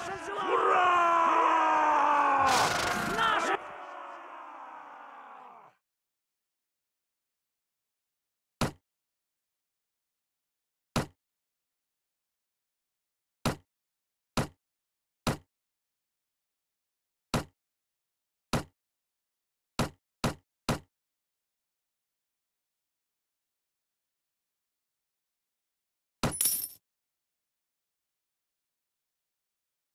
Russians alive!